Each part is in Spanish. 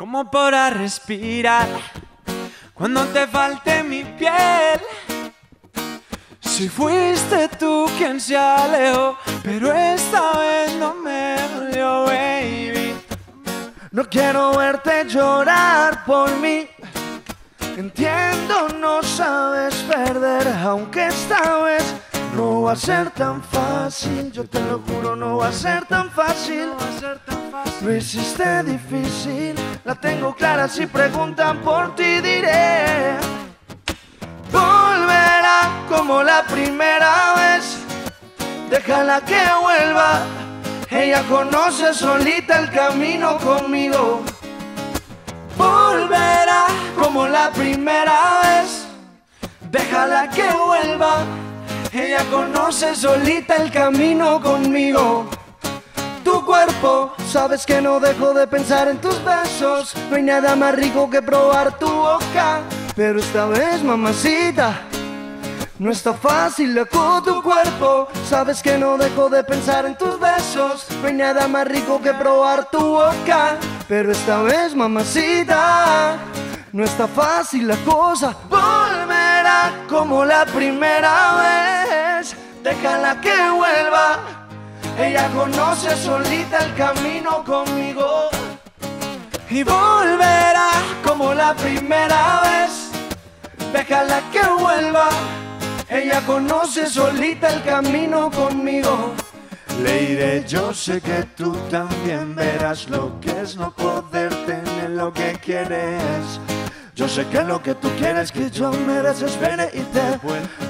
¿Cómo podrás respirar cuando te falte mi piel? Si fuiste tú quien se alejó, pero esta vez no me dolió, baby. No quiero verte llorar por mí. Entiendo, no sabes perder, aunque esta vez no va a ser tan fácil. Yo te lo juro, no va a ser tan fácil. Lo hiciste difícil, la tengo clara. Si preguntan por ti, diré: Volverá como la primera vez. Déjala que vuelva. Ella conoce solita el camino conmigo. Volverá como la primera vez. Déjala que vuelva. Ella conoce solita el camino conmigo. Tu cuerpo, sabes que no dejo de pensar en tus besos. No hay nada más rico que probar tu boca. Pero esta vez, mamacita. No está fácil con tu cuerpo, sabes que no dejo de pensar en tus besos. No hay nada más rico que probar tu boca, pero esta vez, mamacita, no está fácil la cosa. Volverá como la primera vez, déjala que vuelva. Ella conoce solita el camino conmigo y volverá como la primera vez. Déjala que vuelva. Ella conoce solita el camino conmigo. Le diré, yo sé que tú también verás lo que es no poder tener lo que quieres. Yo sé que lo que tú quieres que yo me desespere y te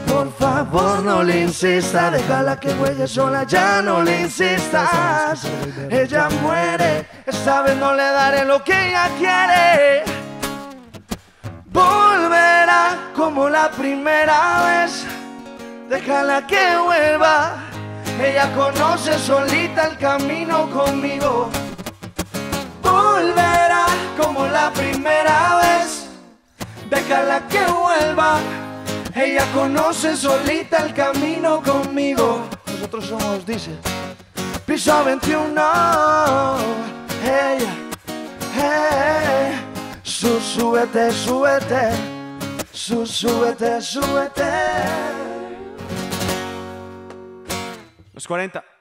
Por favor no le insista, déjala que juegue sola, ya no le insistas. Ella muere, esta vez no le daré lo que ella quiere. Volverá como la primera vez. Déjala que vuelva. Ella conoce solita el camino conmigo. Volverá como la primera vez. Déjala que vuelva. Ella conoce solita el camino conmigo. Nosotros somos, dice, piso 21. Ella, hey, súbete. Su, súbete, súbete. Los 40.